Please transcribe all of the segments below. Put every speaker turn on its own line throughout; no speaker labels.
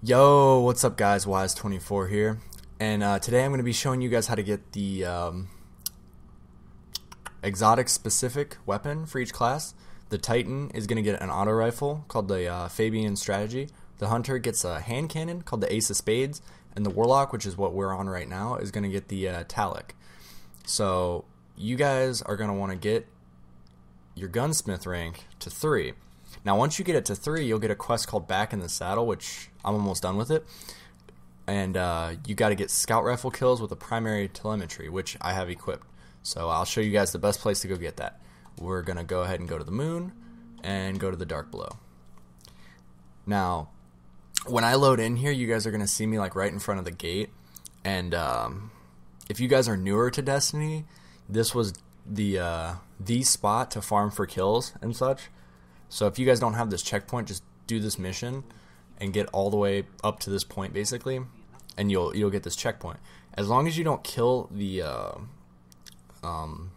Yo, what's up guys, Wise24 here, and uh, today I'm going to be showing you guys how to get the um, exotic specific weapon for each class. The Titan is going to get an auto rifle called the uh, Fabian Strategy, the Hunter gets a hand cannon called the Ace of Spades, and the Warlock, which is what we're on right now, is going to get the uh, Tlaloc. So you guys are going to want to get your gunsmith rank to 3. Now, once you get it to three, you'll get a quest called Back in the Saddle, which I'm almost done with it. And uh, you got to get scout rifle kills with a primary telemetry, which I have equipped. So I'll show you guys the best place to go get that. We're going to go ahead and go to the moon and go to the dark below. Now, when I load in here, you guys are going to see me like right in front of the gate. And um, if you guys are newer to Destiny, this was the uh, the spot to farm for kills and such. So if you guys don't have this checkpoint, just do this mission and get all the way up to this point basically, and you'll you'll get this checkpoint. As long as you don't kill the uh, um,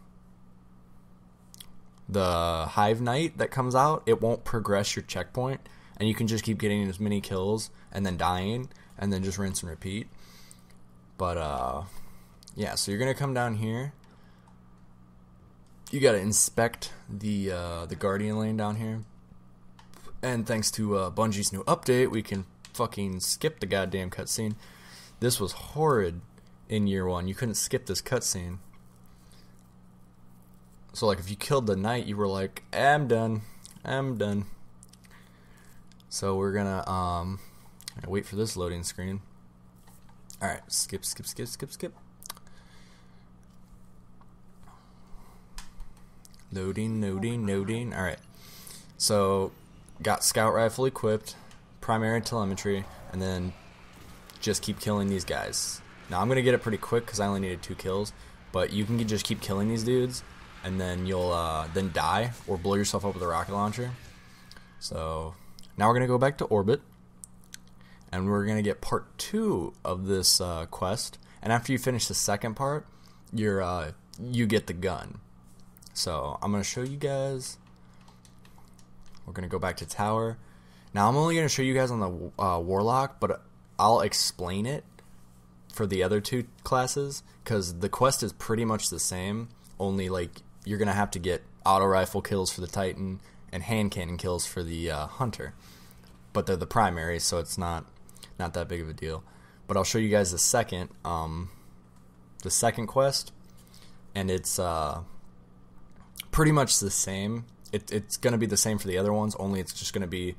the Hive Knight that comes out, it won't progress your checkpoint, and you can just keep getting as many kills and then dying, and then just rinse and repeat. But uh, yeah, so you're gonna come down here you got to inspect the uh, the Guardian lane down here. And thanks to uh, Bungie's new update, we can fucking skip the goddamn cutscene. This was horrid in year one. You couldn't skip this cutscene. So like if you killed the knight, you were like, I'm done. I'm done. So we're gonna um wait for this loading screen. Alright, skip, skip, skip, skip, skip. Loading, loading, loading. Alright. So, got scout rifle equipped, primary telemetry, and then just keep killing these guys. Now, I'm going to get it pretty quick because I only needed two kills, but you can just keep killing these dudes, and then you'll uh, then die or blow yourself up with a rocket launcher. So, now we're going to go back to orbit, and we're going to get part two of this uh, quest. And after you finish the second part, you're uh, you get the gun. So I'm going to show you guys. We're going to go back to tower. Now I'm only going to show you guys on the uh, warlock, but I'll explain it for the other two classes because the quest is pretty much the same. Only like you're going to have to get auto rifle kills for the titan and hand cannon kills for the uh, hunter, but they're the primary, so it's not not that big of a deal. But I'll show you guys the second um, the second quest, and it's uh, pretty much the same. It, it's going to be the same for the other ones, only it's just going to be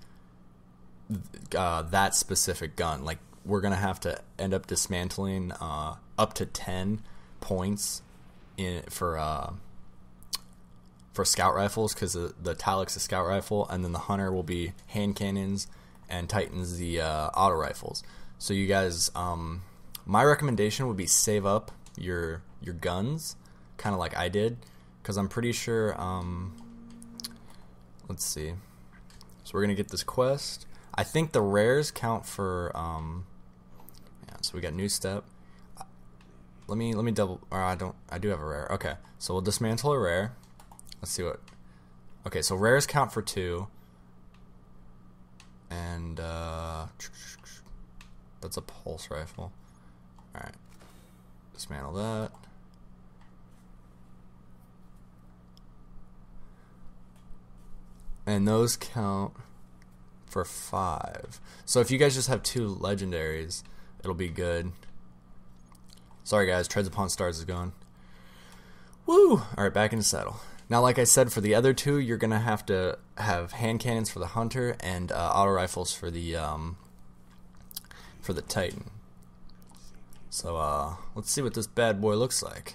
uh, that specific gun. Like, we're going to have to end up dismantling uh, up to 10 points in for uh, for scout rifles because the, the Tlaloc's a scout rifle, and then the Hunter will be hand cannons, and Titan's the uh, auto rifles. So, you guys, um, my recommendation would be save up your your guns, kind of like I did because I'm pretty sure, um, let's see. So we're going to get this quest. I think the rares count for, um, yeah, so we got new step. Let me, let me double, or I don't, I do have a rare. Okay, so we'll dismantle a rare. Let's see what, okay, so rares count for two. And, uh, that's a pulse rifle. Alright, dismantle that. And those count for five. So if you guys just have two legendaries, it'll be good. Sorry guys, Treads Upon Stars is gone. Woo! Alright, back in the saddle. Now, like I said, for the other two, you're gonna have to have hand cannons for the hunter and uh, auto rifles for the um, for the titan. So uh, let's see what this bad boy looks like.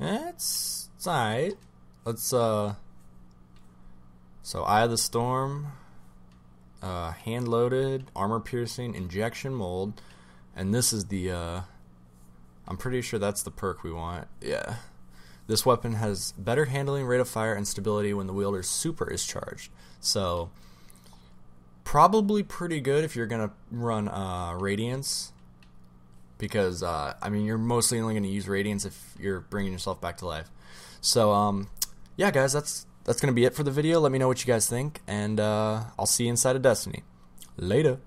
It's it's alright. Let's, uh... So, Eye of the Storm, uh, hand-loaded, armor-piercing, injection mold, and this is the, uh... I'm pretty sure that's the perk we want. Yeah. This weapon has better handling, rate of fire, and stability when the wielder's super is charged. So, probably pretty good if you're going to run uh, Radiance. Because, uh, I mean, you're mostly only going to use Radiance if you're bringing yourself back to life. So, um, yeah, guys, that's that's going to be it for the video. Let me know what you guys think, and uh, I'll see you inside of Destiny. Later.